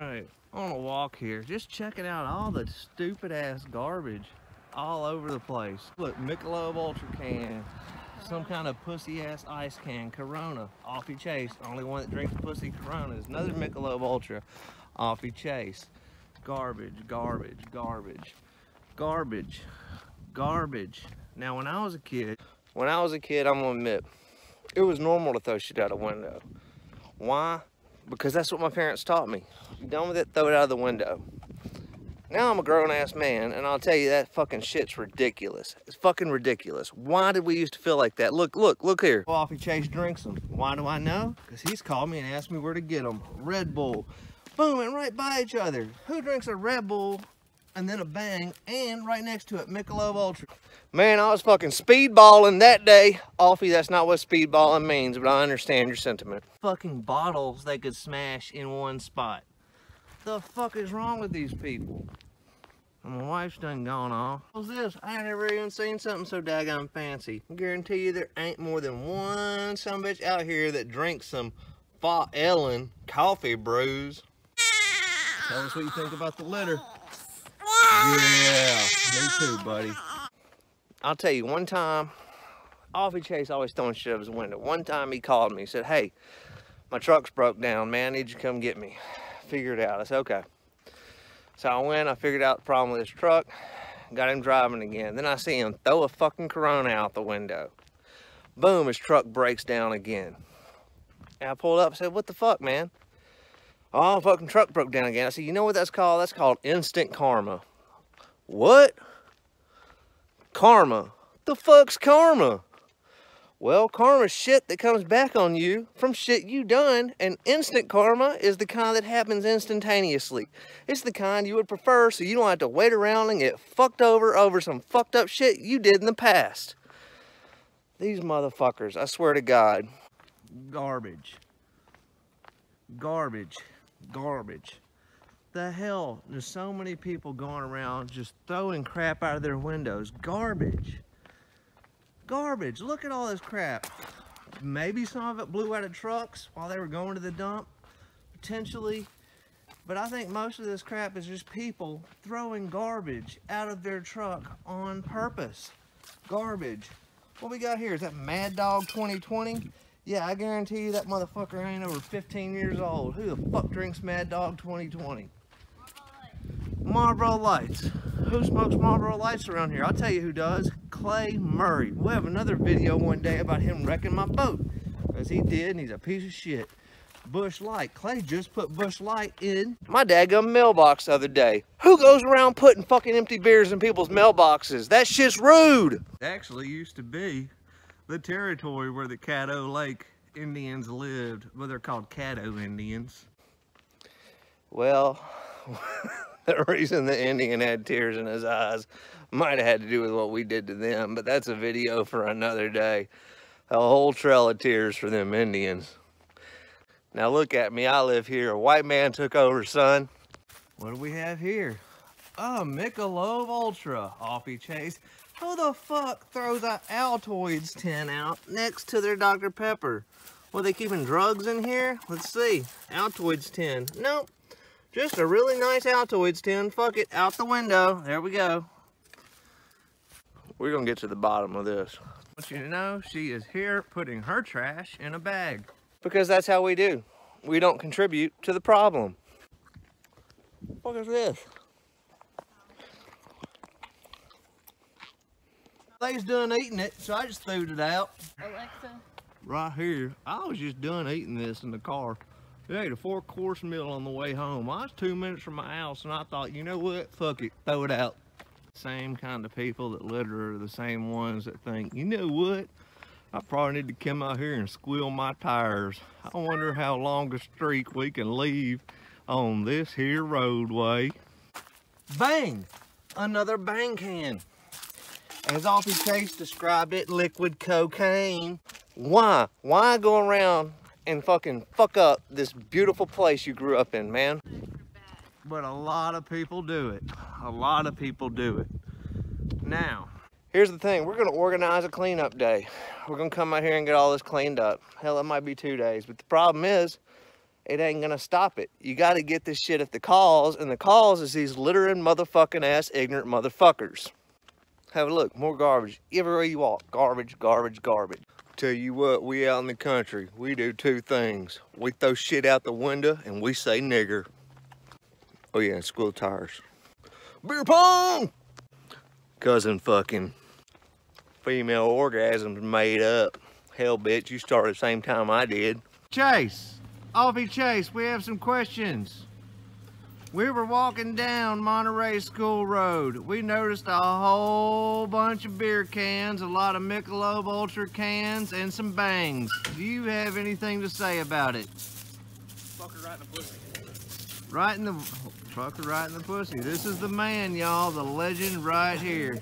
Right, on a walk here, just checking out all the stupid ass garbage all over the place. Look, Michelob Ultra can, some kind of pussy ass ice can, Corona, Offie Chase. Only one that drinks pussy Corona is another Michelob Ultra, Offie Chase. Garbage, garbage, garbage, garbage, garbage. Now, when I was a kid, when I was a kid, I'm gonna admit, it was normal to throw shit out a window. Why? Because that's what my parents taught me. Done with it, throw it out of the window. Now I'm a grown ass man, and I'll tell you that fucking shit's ridiculous. It's fucking ridiculous. Why did we used to feel like that? Look, look, look here. Coffee Chase drinks them. Why do I know? Because he's called me and asked me where to get them. Red Bull. Boom, and right by each other. Who drinks a Red Bull and then a Bang, and right next to it, Michelob Ultra. Man, I was fucking speedballing that day. Offie, that's not what speedballing means, but I understand your sentiment. Fucking bottles they could smash in one spot the fuck is wrong with these people? My wife's done gone off. What's this? I ain't never even seen something so daggone fancy. I guarantee you there ain't more than one some bitch out here that drinks some Fa Ellen coffee brews. Tell us what you think about the litter. Yeah, me too, buddy. I'll tell you, one time, Offie Chase always throwing shit out his window. One time he called me, he said, hey, my truck's broke down, man, I need you to come get me figure it out. I said, okay. So I went, I figured out the problem with his truck, got him driving again. Then I see him throw a fucking Corona out the window. Boom, his truck breaks down again. And I pulled up and said, what the fuck, man? Oh, fucking truck broke down again. I said, you know what that's called? That's called instant karma. What? Karma. The fuck's karma? Well, karma's shit that comes back on you from shit you done, and instant karma is the kind that happens instantaneously. It's the kind you would prefer so you don't have to wait around and get fucked over over some fucked up shit you did in the past. These motherfuckers, I swear to God. Garbage. Garbage. Garbage. The hell, there's so many people going around just throwing crap out of their windows. Garbage garbage. Look at all this crap. Maybe some of it blew out of trucks while they were going to the dump, potentially. But I think most of this crap is just people throwing garbage out of their truck on purpose. Garbage. What we got here? Is that Mad Dog 2020? Yeah, I guarantee you that motherfucker ain't over 15 years old. Who the fuck drinks Mad Dog 2020? Marlboro Lights. Who smokes Marlboro Lights around here? I'll tell you who does. Clay Murray. We'll have another video one day about him wrecking my boat. Because he did, and he's a piece of shit. Busch Light. Clay just put Busch Light in my daggum mailbox the other day. Who goes around putting fucking empty beers in people's mailboxes? That shit's rude. Actually used to be the territory where the Caddo Lake Indians lived. Well, they're called Caddo Indians. Well, the reason the Indian had tears in his eyes might have had to do with what we did to them, but that's a video for another day. A whole trail of tears for them Indians. Now look at me, I live here. A white man took over, son. What do we have here? Oh, Michelob Ultra, Offie Chase. Who the fuck throws a Altoids tin out next to their Dr. Pepper? Well, they keeping drugs in here? Let's see. Altoids tin. Nope. Just a really nice Altoids tin. Fuck it. Out the window. There we go. We're going to get to the bottom of this. I want you to know she is here putting her trash in a bag. Because that's how we do. We don't contribute to the problem. What is this? They's done eating it, so I just threw it out. Alexa? Right here. I was just done eating this in the car. We ate a four course meal on the way home. I was two minutes from my house and I thought, you know what? Fuck it. Throw it out. Same kind of people that litter are the same ones that think, you know what? I probably need to come out here and squeal my tires. I wonder how long a streak we can leave on this here roadway. Bang! Another bang can. As Offie Chase described it, liquid cocaine. Why? Why go around and fucking fuck up this beautiful place you grew up in, man. But a lot of people do it. A lot of people do it. Now, here's the thing. We're going to organize a cleanup day. We're going to come out here and get all this cleaned up. Hell, it might be two days. But the problem is, it ain't gonna stop it. You gotta get this shit at the cause, and the cause is these littering motherfucking ass ignorant motherfuckers. Have a look, more garbage. Everywhere you walk, garbage, garbage, garbage. Tell you what, we out in the country, we do two things. We throw shit out the window and we say nigger. Oh yeah, and squirrel tires. Beer pong! Cousin fucking female orgasms made up. Hell, bitch, you started the same time I did. Chase, Offie Chase, we have some questions. We were walking down Monterey School Road. We noticed a whole bunch of beer cans, a lot of Michelob Ultra cans, and some bangs. Do you have anything to say about it? Fucker right in the pussy. Right in the, fucker right in the pussy. This is the man, y'all, the legend right here.